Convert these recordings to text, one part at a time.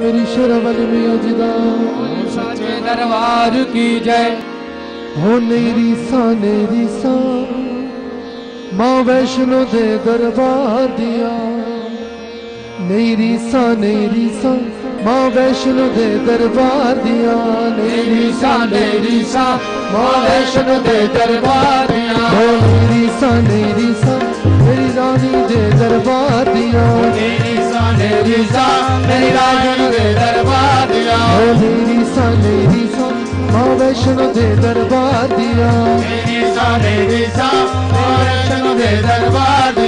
मेरी शेरावाली मैया जी दा दरबार की जय। हो नेरी सा नेरी सा। माँ वैष्णो दे दरबार दिया। नेरी सा नेरी सा। माँ वैष्णो दे दरबार दिया। नेरी सा नेरी सा। माँ वैष्णो दे दरबार दिया। नेरी सा नेरी सा। मेरी रानी दे दरबार दिया। तेरी सा मेरी राजन दे दरबार दिया नेरी सा नेरी सा माँ वैष्णो दे दरबार दिया मेरी सा मेरी सा वैष्णो दे दरबार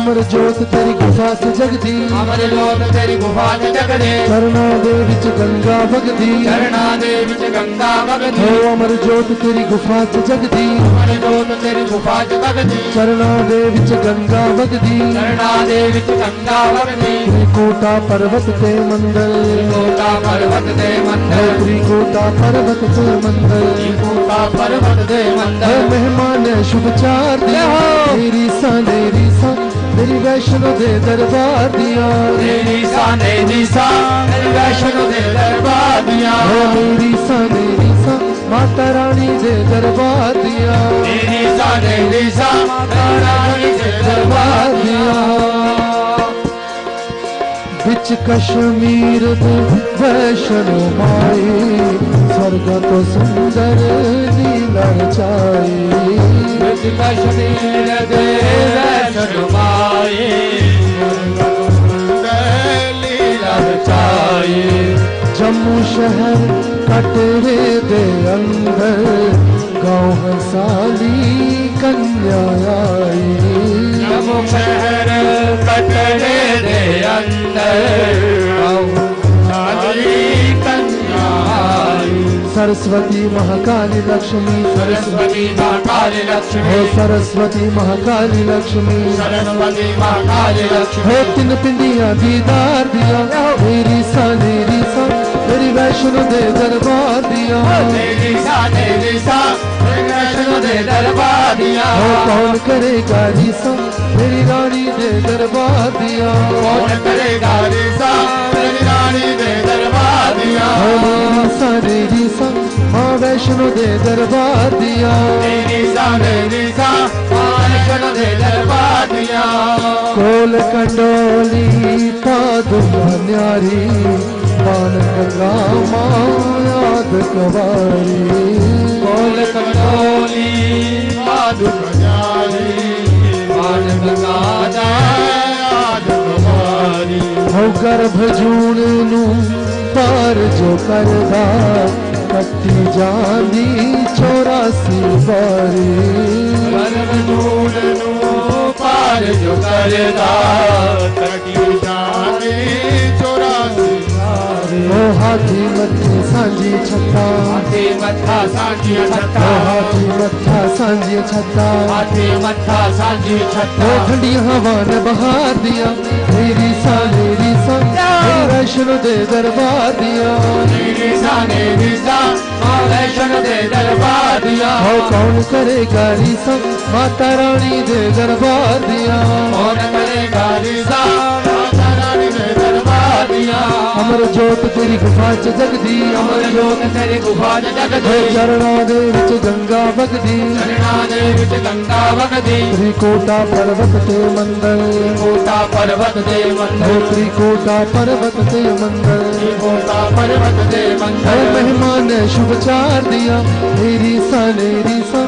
अमर जोत तेरी गुफा से जगदी अमर लोक तेरी गुफा च जगदे चरणा दे विच गंगा भगदी चरणा दे विच गंगा भगती हो अमर जोत तेरी गुफा से जगदी अमर जोत तेरी गुफा च भगती चरणा दे विच गंगा भगदी चरणा दे विच गंगा भगती त्रिकूटा पर्वत ते मंदर कोटा पर्वत दे हो मंदिर त्रिकूटा पर्वत ते मंदर कोटा पर्वत दे हो मंदिर मेहमान शुभ चार दिया मेरी सा मेरी सा मेरी वैष्णो दे दरबार दिया तेरी सा तेरी सा मेरी वैष्णो दे दरबार दिया हो मेरी सा मेरी सा माता रानी दे दरबार दिया तेरी सा तेरी सा रानी दे दरबार दिया बिच कश्मीर दे वैष्णो माई स्वर्ग तो सुंदर लीला रचाई विच कश्मीर दे वैष्णो माई जम्मू शहर कटरे दे अंदर गाँव हंसाली कन्या आई जम्मू शहर कटरे सरस्वती महाकाली लक्ष्मी। सरस्वती महाकाली हो लक्ष्मी सरस्वती महाकाली लक्ष्मी। सरस्वती महाकाली हो लक्ष्मी तीन पिंडिया दीदार दिया। मेरी सा मेरी सा मेरी वैष्णो दे दरबार दिया। तेरी सा तेरी सा वैष्णो दे दरबार दिया। कौन करेगा रिसा? मेरी रानी दे दरबार दिया। कौन करेगा रिसा? मेरी रानी दे दरबार दिया। हो मेरी सा माँ वैष्णो दे दरबार दिया। तेरी सा तेरी सा कोल कंडोली पादुका न्यारी। मान गंगा माँ याद कवारी। बोल कंडोली माधु प्रजाली मान गंगा हो गर्भ जूण नू पार जो करदा कट्टी जांदी चौरासी बारी। गर्भ जून नु पार जो करदा हाथी मथे सांझी छत्ता। हाथी मथा सांझी ओ छत्ता हाथी मथा सांझी छत्ता। हाथी मथा सांझी ओ ठंडी हवा ने बहार दिया मेरी सा मेरी सा मेरी वैष्णो दे दरबार दिया। तेरी सा तेरी सा वैष्णो दे दरबार दिया। हो कौन करेगा रिसा माता रानी दे दरबार जोत तेरी गुफा च जगदी अमर जोत तेरे गुफा च जगदे। चरणा दे विच गंगा बगदी। चरणा दे विच गंगा वगदी त्रिकोटा पर्वत ते मंदर कोटा पर्वत दे हो मंदिर त्रिकोटा पर्वत ते मंदर कोटा पर्वत दे हो मंदिर मेहमान ने शुभ चार दिया। मेरी सा मेरी सा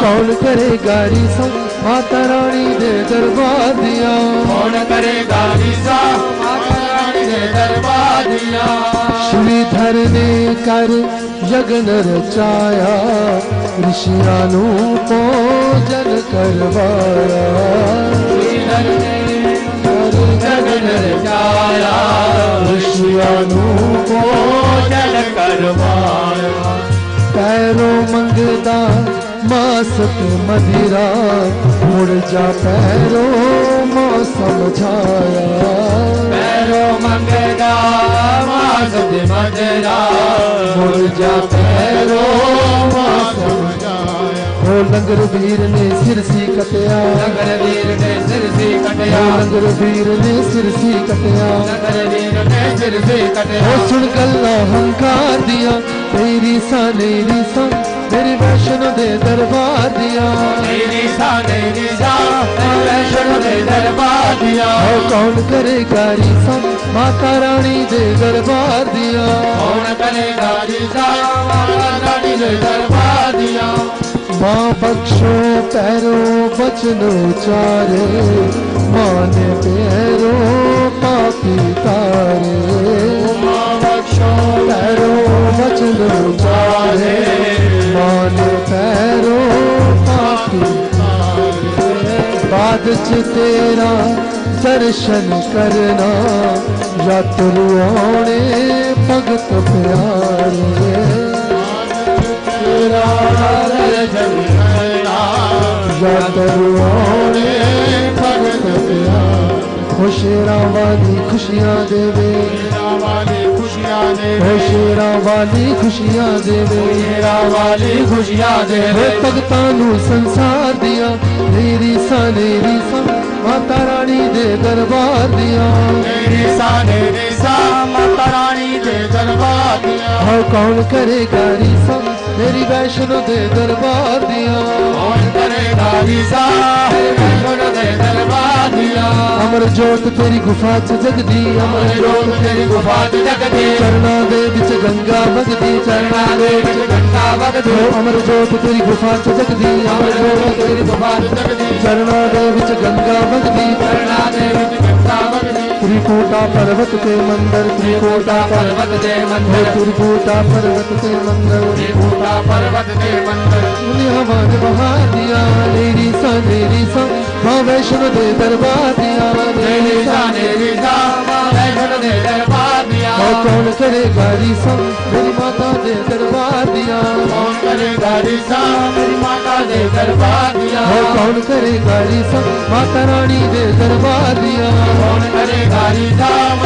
कौन करेगा रिसा माता रानी दे दरबार दिया। कौन करेगा रिसा माता रानी दे दरबार दिया। श्रीधर ने कर यज्ञ रचाया। ऋषियाँ नु पूजन करवाया। श्रीधर ने जगन रचाया। ऋषियों को करवाया। पैरों मंगदा मासत मदिरा मुड़ जा पैरो मौसम छाया पैरो मंगदा मासत मदिरा मुड़ जा पैरो मौसम ओ लंगर वीर ने सिर सी कटिया लंगर वीर ने सिर सी कटिया लंगर वीर ने सिर सी कटिया लंगर वीर ने सिर सी कटिया ओ सुन गल्ला हंकार दिया तेरी सा नेरी सा मेरी वैष्णो दे दरबार दिया मेरी साने निजा वैष्णो दे दरबार दिया कौन करे गारी सा माता रानी दे दरबार दिया कौन करे गारी सा माता रानी दे दरबार दिया माँ बख्शो पैरो बचनो चारे। माँ ने पैरो पापी तारे। माँ कुछ तेरा दर्शन करना यात्रु आने भगत प्यारे तेरा यात्रु आने भगत प्यार खुश रावा दी खुशियाँ देवे ਦੇ ਖੁਸ਼ੀਆਂ ਵਾਲੀ ਖੁਸ਼ੀਆਂ ਦੇਵੇ। ਤੇਰਾ ਵਾਲੀ ਖੁਸ਼ੀਆਂ ਦੇ ਵੇ ਭਗਤਾਂ ਨੂੰ ਸੰਸਾਰ ਦੀਆਂ ਮੇਰੀ ਸਾਨੇਰੀ ਸਾ ਮਾਤਾ ਰਾਣੀ ਦੇ ਦਰਬਾਰ ਦੀਆਂ। ਤੇਰੀ ਸਾਨੇ ਦੀ ਸਾ ਮਾਤਾ ਰਾਣੀ ਦੇ ਦਰਬਾਰ ਦੀਆਂ। ਹਾਂ ਕੌਣ ਕਰੇਗਾ ਰੀਸਾ ਮੇਰੀ ਵੈਸ਼ਨੋ ਦੇ ਦਰਬਾਰ ਦੀਆਂ। ਕੌਣ ਕਰੇਗਾ ਰੀਸਾ ਵੈਸ਼ਨੋ ਦੇ ਦਰਬਾਰ ਦੀਆਂ। ਅਮਰ ਜੋਤ ਤੇਰੀ ਗੁਫਾ ਚ ਜਗਦੀ ਅਮਰ ਜੋਤ स्वाद जगते। चरणा देवी से गंगा भगती चरणा देवी से गंगा भगती अमर ज्योत तेरी गुफा से जगती अमर ज्योत तेरी गुफा से जगती। चरणा देवी से गंगा भगती चरणा देवी से गंगा भगती त्रिकूटा पर्वत के मंदिर त्रिकोटा पर्वत के मंदिर। त्रिकूटा पर्वत के मंदिर। त्रिकूटा पर्वत के मंदिर। हमारे महादिया लेरी सा लेरी सा। वैष्णो देव दरबार दिया लेरी सा लेरी सा। दिया और कौन करेगा रीसा मेरी माता दे दरबार दिया कौन करेगा रीसा मेरी माता दे दरबार दिया और कौन करेगा रीसा माता रानी दे दरबार दिया कौन